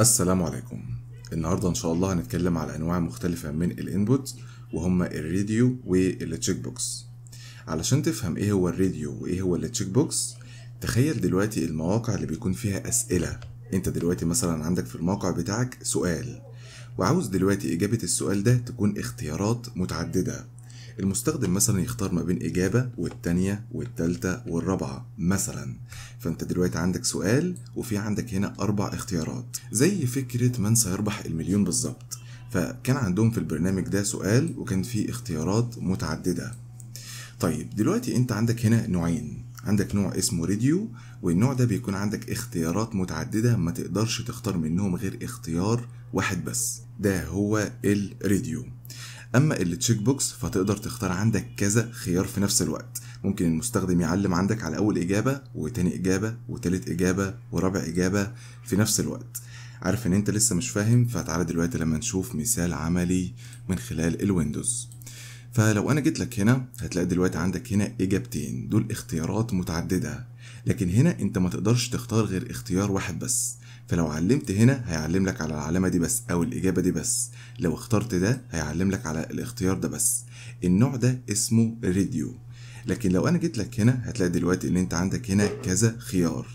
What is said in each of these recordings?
السلام عليكم. النهاردة إن شاء الله هنتكلم على أنواع مختلفة من ال input وهما ال radio وال checkbox. علشان تفهم إيه هو الراديو وإيه هو ال checkbox تخيل دلوقتي المواقع اللي بيكون فيها أسئلة. أنت دلوقتي مثلا عندك في الموقع بتاعك سؤال وعاوز دلوقتي إجابة السؤال ده تكون اختيارات متعددة. المستخدم مثلا يختار ما بين إجابة والتانية والتالتة والرابعة مثلا. فأنت دلوقتي عندك سؤال وفي عندك هنا أربع اختيارات زي فكرة من سيربح المليون بالظبط. فكان عندهم في البرنامج ده سؤال وكان فيه اختيارات متعددة. طيب دلوقتي أنت عندك هنا نوعين. عندك نوع اسمه راديو والنوع ده بيكون عندك اختيارات متعددة ما تقدرش تختار منهم غير اختيار واحد بس. ده هو الراديو. أما ال checkbox فتقدر تختار عندك كذا خيار في نفس الوقت. ممكن المستخدم يعلم عندك على أول إجابة وتاني إجابة وتالت إجابة ورابع إجابة في نفس الوقت. عارف إن أنت لسه مش فاهم؟ فتعالى دلوقتي لما نشوف مثال عملي من خلال ال Windows فلو أنا جيت لك هنا هتلاقي دلوقتي عندك هنا إجابتين. دول اختيارات متعددة. لكن هنا أنت ما تقدرش تختار غير اختيار واحد بس. فلو علمت هنا هيعلم لك على العلامة دي بس أو الإجابة دي بس. لو اخترت ده هيعلم لك على الاختيار ده بس. النوع ده اسمه راديو. لكن لو أنا جيت لك هنا هتلاقي دلوقتي إن أنت عندك هنا كذا خيار.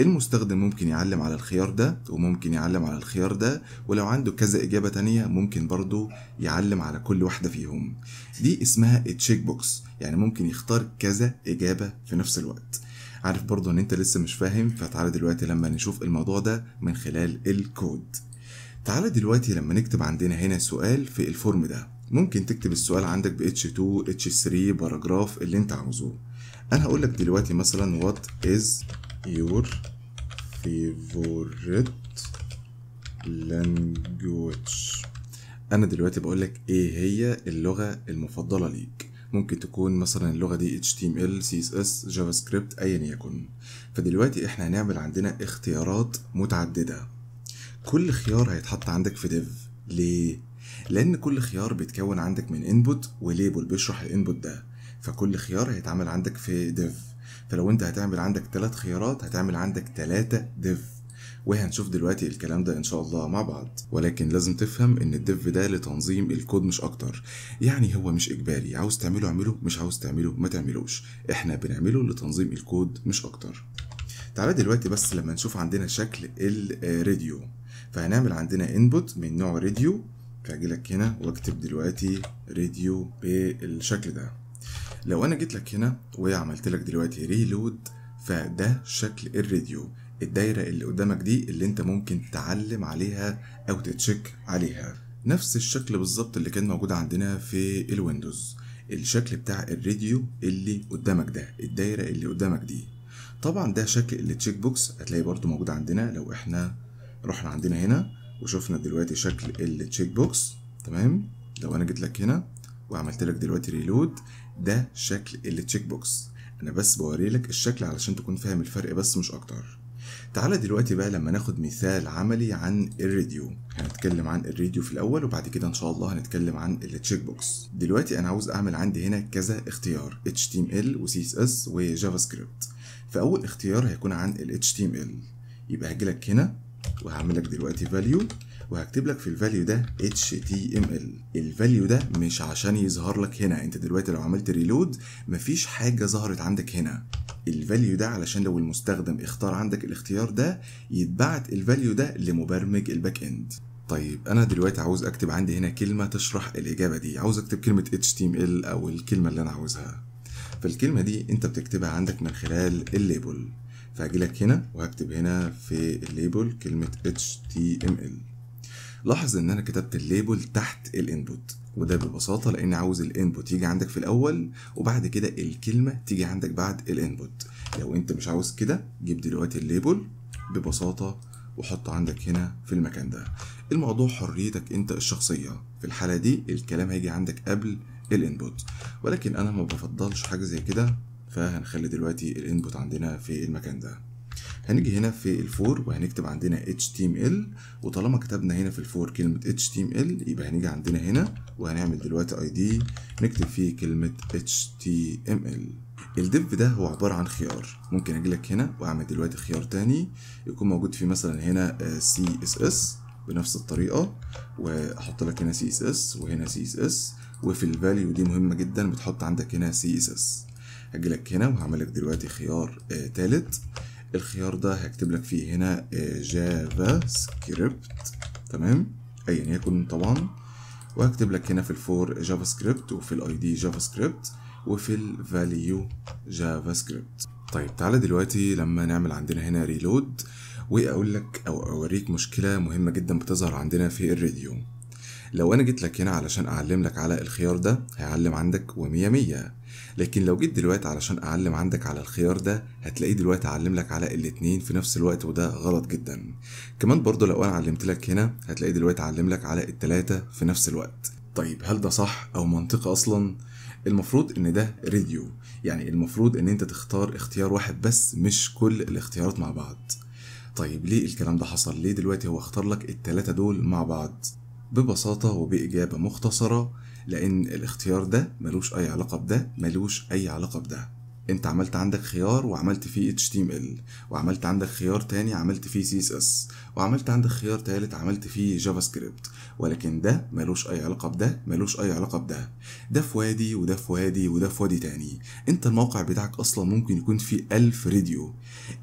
المستخدم ممكن يعلم على الخيار ده وممكن يعلم على الخيار ده ولو عنده كذا إجابة تانية ممكن برضو يعلم على كل واحدة فيهم. دي اسمها checkbox يعني ممكن يختار كذا إجابة في نفس الوقت. عارف برضو إن أنت لسه مش فاهم فتعالى دلوقتي لما نشوف الموضوع ده من خلال الكود تعالى دلوقتي لما نكتب عندنا هنا سؤال في ال form ده. ممكن تكتب السؤال عندك ب H2 H3 paragraph اللي أنت عاوزه. أنا هقول لك دلوقتي مثلا what is your favorite language. أنا دلوقتي بقول لك إيه هي اللغة المفضلة ليك. ممكن تكون مثلا اللغة دي HTML CSS script أيا يكن. فدلوقتي إحنا هنعمل عندنا اختيارات متعددة. كل خيار هيتحط عندك في div ليه؟ لأن كل خيار بيتكون عندك من input و label بيشرح ال input ده. فكل خيار هيتعمل عندك في div فلو أنت هتعمل عندك ثلاث خيارات هتعمل عندك ثلاثة div وهنشوف دلوقتي الكلام ده إن شاء الله مع بعض. ولكن لازم تفهم إن ال div ده لتنظيم الكود مش أكتر. يعني هو مش إجباري. عاوز تعمله اعمله مش عاوز تعمله ما تعملوش. إحنا بنعمله لتنظيم الكود مش أكتر. تعالى دلوقتي بس لما نشوف عندنا شكل الراديو. فهنعمل عندنا input من نوع راديو. فاجي لك هنا واكتب دلوقتي راديو بالشكل ده. لو أنا جيت لك هنا وعملت لك دلوقتي reload فده شكل الراديو. الدايرة اللي قدامك دي اللي انت ممكن تعلم عليها أو ت check عليها. نفس الشكل بالظبط اللي كان موجود عندنا في ال Windows. الشكل بتاع الراديو اللي قدامك ده الدايرة اللي قدامك دي. طبعا ده شكل ال checkbox هتلاقي برضو موجود عندنا لو إحنا رحنا عندنا هنا وشفنا دلوقتي شكل ال checkbox. تمام؟ لو أنا جيت لك هنا وعملت لك دلوقتي reload ده شكل ال checkbox. أنا بس بوري لك الشكل علشان تكون فاهم الفرق بس مش أكتر. تعالى دلوقتي بقى لما ناخد مثال عملي عن الراديو هنتكلم عن الراديو في الأول وبعد كده إن شاء الله هنتكلم عن ال checkbox. دلوقتي أنا عاوز أعمل عندي هنا كذا اختيار HTML و CSS و JavaScript. فاول اختيار هيكون عن ال HTML يبقى هجي لك هنا وهعمل لك دلوقتي value وهكتب لك في ال value ده HTML ال value ده مش عشان يظهر لك هنا. أنت دلوقتي لو عملت reload مفيش حاجة ظهرت عندك هنا. ال value ده علشان لو المستخدم اختار عندك الاختيار ده يتبعت ال value ده لمبرمج ال back end طيب أنا دلوقتي عاوز أكتب عندي هنا كلمة تشرح الإجابة دي. عاوز أكتب كلمة HTML أو الكلمة اللي أنا عاوزها. فالكلمة دي أنت بتكتبها عندك من خلال ال label. فهجي لك هنا وهكتب هنا في ال label كلمة HTML لاحظ إن أنا كتبت ال label تحت ال input وده ببساطة لأن عاوز ال input يجي عندك في الأول وبعد كده الكلمة تيجي عندك بعد ال input. لو أنت مش عاوز كده جيب دلوقتي ال label ببساطة وحطه عندك هنا في المكان ده. الموضوع حريتك أنت الشخصية. في الحالة دي الكلام هيجي عندك قبل ال input. ولكن أنا ما بفضلش حاجة زي كده فهنخلي دلوقتي ال input عندنا في المكان ده. هنيجي هنا في ال for وهنكتب عندنا HTML وطالما كتبنا هنا في ال for كلمة HTML يبقى هنيجي عندنا هنا وهنعمل دلوقتي ID نكتب فيه كلمة HTML ال div ده هو عبارة عن خيار. ممكن أجي لك هنا وأعمل دلوقتي خيار تاني. يكون موجود فيه مثلا هنا CS S بنفس الطريقة وأحط لك هنا إس وهنا إس وفي ال value دي مهمة جدا بتحط عندك هنا CSS. هاجي لك هنا وهعمل لك دلوقتي خيار آه تالت. الخيار ده هكتب لك فيه هنا آه JavaScript تمام؟ ايا يكن طبعا. وهكتب لك هنا في ال for JavaScript وفي ال ID JavaScript وفي ال value JavaScript. طيب تعالى دلوقتي لما نعمل عندنا هنا reload وأقول لك أو أوريك مشكلة مهمة جدا بتظهر عندنا في الراديو لو أنا جيت لك هنا علشان أعلم لك على الخيار ده هيعلم عندك ومية مية. لكن لو جيت دلوقتي علشان أعلم عندك على الخيار ده هتلاقيه دلوقتي اعلم لك على الاتنين في نفس الوقت وده غلط جدا. كمان برضو لو أنا علمت لك هنا هتلاقيه دلوقتي علم لك على التلاتة في نفس الوقت. طيب هل ده صح أو منطقي أصلا؟ المفروض إن ده راديو. يعني المفروض إن أنت تختار اختيار واحد بس مش كل الاختيارات مع بعض. طيب ليه الكلام ده حصل؟ ليه دلوقتي هو اختار لك التلاتة دول مع بعض؟ ببساطة وبإجابة مختصرة لأن الاختيار ده ملوش أي علاقة بده ملوش أي علاقة بده. أنت عملت عندك خيار وعملت فيه HTML وعملت عندك خيار تاني عملت فيه CSS وعملت عندك خيار تالت عملت فيه JavaScript ولكن ده ملوش أي علاقة بده ملوش أي علاقة بده. ده في وادي وده في وادي وده في وادي تاني. أنت الموقع بتاعك أصلا ممكن يكون فيه ألف فيديو.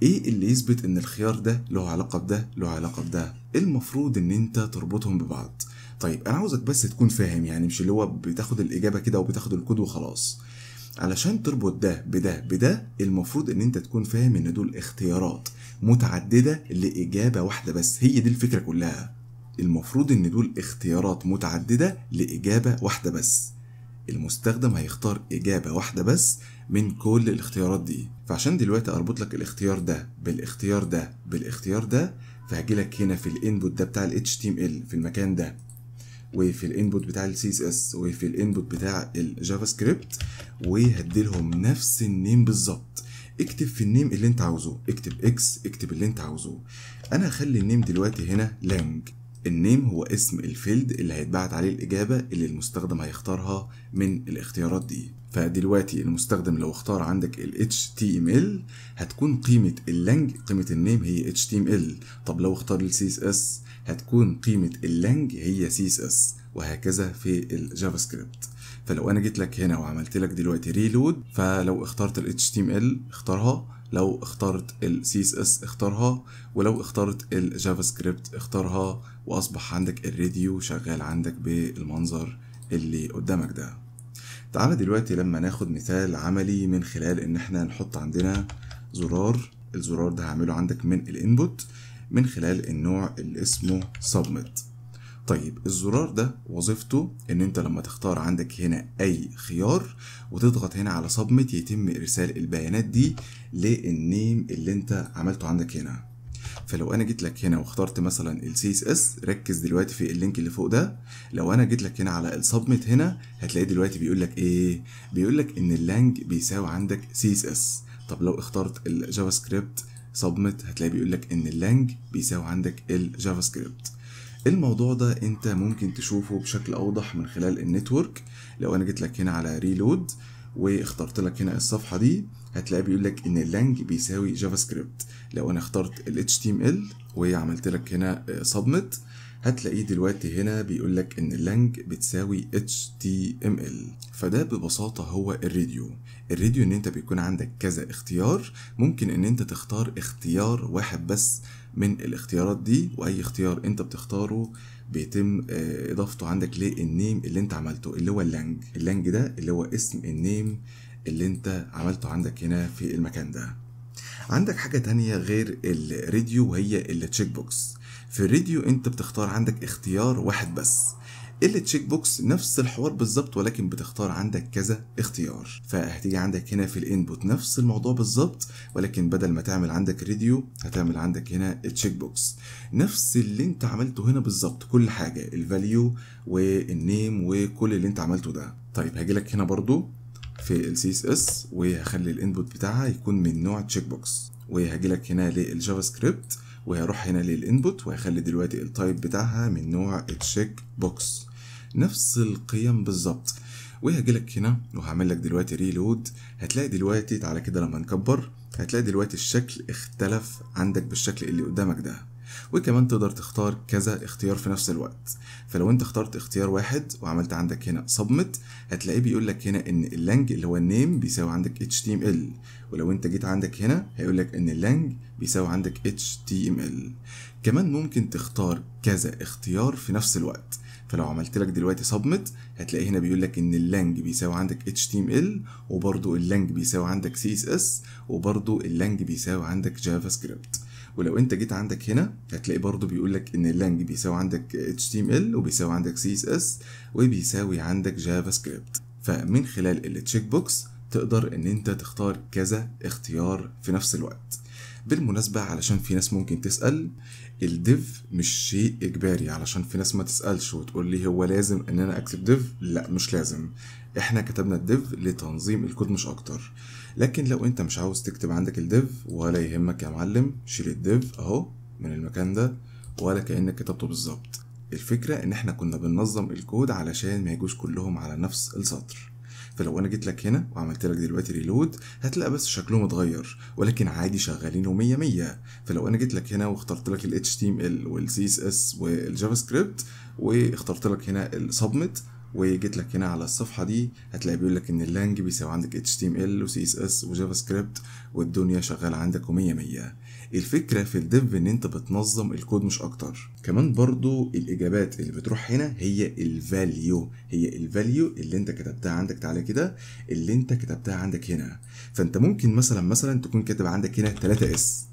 إيه اللي يثبت إن الخيار ده له علاقة بده له علاقة بده؟ المفروض إن أنت تربطهم ببعض. طيب أنا عاوزك بس تكون فاهم يعني مش اللي هو بتاخد الإجابة كده وبتاخد الكود وخلاص. علشان تربط ده بده بده المفروض إن أنت تكون فاهم إن دول اختيارات متعددة لإجابة واحدة بس. هي دي الفكرة كلها. المفروض إن دول اختيارات متعددة لإجابة واحدة بس. المستخدم هيختار إجابة واحدة بس من كل الاختيارات دي. فعشان دلوقتي أربط لك الاختيار ده بالاختيار ده بالاختيار ده فهجيلك هنا في ال input ده بتاع ال HTML في المكان ده. وفي ال input بتاع ال CSS وفي ال input بتاع ال JavaScript وهديلهم نفس ال name بالظبط. اكتب في ال name اللي انت عاوزه. اكتب X اكتب اللي انت عاوزه. أنا هخلي ال name دلوقتي هنا lang ال name هو اسم ال field اللي هيتبعت عليه الإجابة اللي المستخدم هيختارها من الاختيارات دي. فدلوقتي المستخدم لو اختار عندك ال HTML هتكون قيمة ال lang قيمة ال name هي HTML طب لو اختار ال CSS هتكون قيمة ال lang هي CSS وهكذا في ال JavaScript فلو أنا جيت لك هنا وعملت لك دلوقتي reload فلو اخترت ال HTML اختارها لو اخترت ال CSS اختارها ولو اخترت ال JavaScript اختارها وأصبح عندك الراديو شغال عندك بالمنظر اللي قدامك ده. تعالى دلوقتي لما ناخد مثال عملي من خلال إن إحنا نحط عندنا زرار. الزرار ده هعمله عندك من ال input من خلال النوع اللي اسمه submit. طيب الزرار ده وظيفته إن أنت لما تختار عندك هنا أي خيار وتضغط هنا على submit يتم إرسال البيانات دي لل name اللي أنت عملته عندك هنا. فلو أنا جيت لك هنا واخترت مثلا ال CSS ركز دلوقتي في ال link اللي فوق ده. لو أنا جيت لك هنا على ال submit هنا هتلاقي دلوقتي بيقول لك إيه؟ بيقول لك إن ال lang بيساوي عندك CSS طب لو اخترت ال JavaScript submit هتلاقي بيقول لك إن ال lang بيساوي عندك ال JavaScript الموضوع ده أنت ممكن تشوفه بشكل أوضح من خلال ال network لو أنا جيت لك هنا على reload واخترت لك هنا الصفحة دي هتلاقي بيقول لك إن ال lang بيساوي JavaScript لو أنا اخترت ال HTML وعملت لك هنا submit هتلاقيه دلوقتي هنا بيقول لك إن ال lang بتساوي HTML فده ببساطة هو ال radio. ال radio إن أنت بيكون عندك كذا اختيار. ممكن إن أنت تختار اختيار واحد بس من الاختيارات دي وأي اختيار أنت بتختاره بيتم إضافته عندك لل name اللي أنت عملته اللي هو ال lang ال lang ده اللي هو اسم ال name اللي أنت عملته عندك هنا في المكان ده. عندك حاجة تانية غير الراديو وهي ال checkbox في الراديو انت بتختار عندك اختيار واحد بس. ال checkbox نفس الحوار بالظبط ولكن بتختار عندك كذا اختيار. فهتيجي عندك هنا في ال input نفس الموضوع بالظبط ولكن بدل ما تعمل عندك راديو هتعمل عندك هنا ال checkbox. نفس اللي انت عملته هنا بالظبط كل حاجة ال value وال name وكل اللي انت عملته ده. طيب هاجي لك هنا برضو في ال CSS وهخلي ال input بتاعها يكون من نوع checkbox. وهاجي لك هنا لل JavaScript وهروح هنا لل input وهخلي دلوقتي ال type بتاعها من نوع checkbox نفس القيم بالظبط. وهجي لك هنا وهعمل لك دلوقتي reload هتلاقي دلوقتي تعالى كده لما نكبر هتلاقي دلوقتي الشكل اختلف عندك بالشكل اللي قدامك ده. وكمان تقدر تختار كذا اختيار في نفس الوقت. فلو انت اخترت اختيار واحد وعملت عندك هنا submit هتلاقيه بيقول لك هنا إن ال lang اللي هو ال name بيساوي عندك HTML ولو انت جيت عندك هنا هيقول لك إن ال lang بيساوي عندك HTML كمان ممكن تختار كذا اختيار في نفس الوقت. فلو عملت لك دلوقتي submit هتلاقي هنا بيقول لك إن ال lang بيساوي عندك HTML وبرضو ال lang بيساوي عندك CSS وبرضو ال lang بيساوي عندك JavaScript. ولو انت جيت عندك هنا هتلاقي برضو بيقول لك إن ال lang بيساوي عندك HTML وبيساوي عندك CSS وبيساوي عندك JavaScript فمن خلال ال checkbox تقدر إن انت تختار كذا اختيار في نفس الوقت. بالمناسبة علشان في ناس ممكن تسأل ال div مش شيء إجباري علشان في ناس ما تسألش وتقول لي هو لازم إن أنا أكتب div لا مش لازم. إحنا كتبنا ال div لتنظيم الكود مش أكتر. لكن لو أنت مش عاوز تكتب عندك ال div ولا يهمك يا معلم شيل ال div أهو من المكان ده ولا كأنك كتبته بالظبط. الفكرة إن إحنا كنا بننظم الكود علشان ما يجوش كلهم على نفس السطر. فلو أنا جيت لك هنا وعملت لك دلوقتي reload هتلاقي بس شكلهم اتغير ولكن عادي شغالين ومية مية. فلو أنا جيت لك هنا واخترت لك ال HTML وال CSS وال JavaScript واخترت لك هنا ال submit وجيت لك هنا على الصفحة دي هتلاقي بيقول لك إن ال lang بيساوي عندك HTML و CSS و JavaScript والدنيا شغالة عندك ومية مية. الفكرة في ال div إن أنت بتنظم الكود مش أكتر. كمان برضو الإجابات اللي بتروح هنا هي ال value هي ال value اللي أنت كتبتها عندك. تعالى كده اللي أنت كتبتها عندك هنا. فأنت ممكن مثلا مثلا تكون كاتب عندك هنا 3 S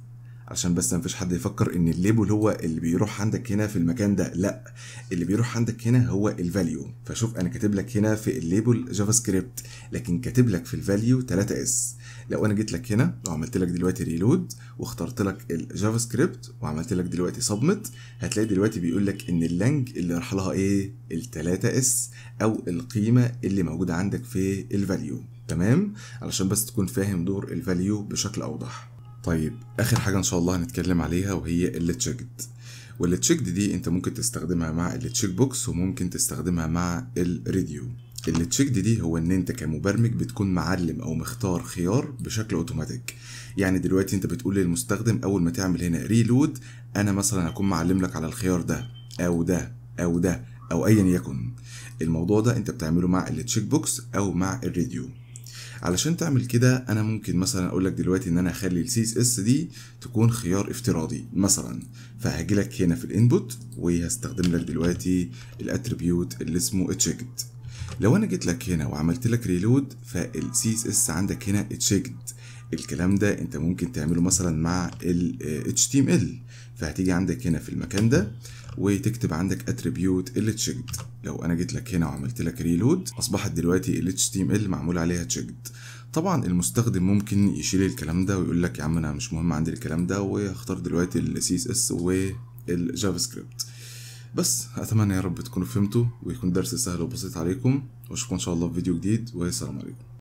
عشان بس مفيش حد يفكر إن ال label هو اللي بيروح عندك هنا في المكان ده لأ اللي بيروح عندك هنا هو ال value فشوف أنا كاتب لك هنا في ال label JavaScript لكن كاتب لك في ال value 3 S لو أنا جيت لك هنا وعملت لك دلوقتي reload واخترت لك ال JavaScript وعملت لك دلوقتي submit هتلاقي دلوقتي بيقول لك إن ال lang اللي راح لها إيه؟ ال 3 S أو القيمة اللي موجودة عندك في ال value تمام؟ علشان بس تكون فاهم دور ال value بشكل أوضح. طيب آخر حاجة إن شاء الله هنتكلم عليها وهي ال checked وال checked دي أنت ممكن تستخدمها مع ال checkbox وممكن تستخدمها مع ال radio ال checked دي هو إن أنت كمبرمج بتكون معلم أو مختار خيار بشكل اوتوماتيك يعني دلوقتي أنت بتقول للمستخدم أول ما تعمل هنا reload أنا مثلا هكون معلم لك على الخيار ده أو ده أو ده أو ايا يكن. الموضوع ده أنت بتعمله مع ال checkbox أو مع الريديو علشان تعمل كده أنا ممكن مثلا أقول لك دلوقتي إن أنا أخلي ال CSS دي تكون خيار افتراضي مثلا. فهاجي لك هنا في ال input وهستخدم لك دلوقتي ال attribute اللي اسمه checked لو أنا جيت لك هنا وعملت لك reload فال CSS عندك هنا checked الكلام ده أنت ممكن تعمله مثلا مع ال HTML فهتيجي عندك هنا في المكان ده وتكتب عندك attribute اللي checked لو أنا جيت لك هنا وعملت لك reload أصبحت دلوقتي ال HTML معمول عليها checked طبعا المستخدم ممكن يشيل الكلام ده ويقول لك يا عم أنا مش مهم عندي الكلام ده واختار دلوقتي ال CSS وال JavaScript بس أتمنى يا رب تكونوا فهمتوا ويكون درس سهل وبسيط عليكم وأشوفكم إن شاء الله في فيديو جديد والسلام عليكم.